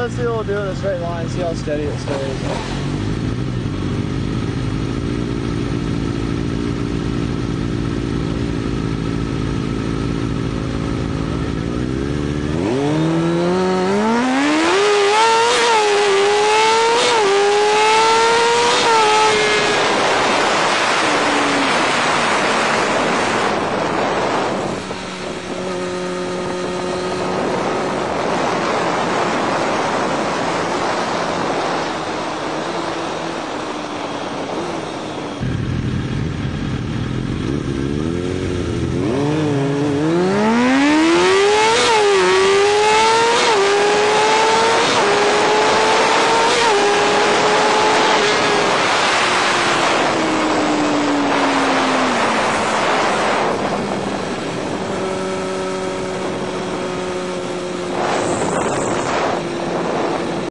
Let's see what we'll do in a straight line, see how steady it stays.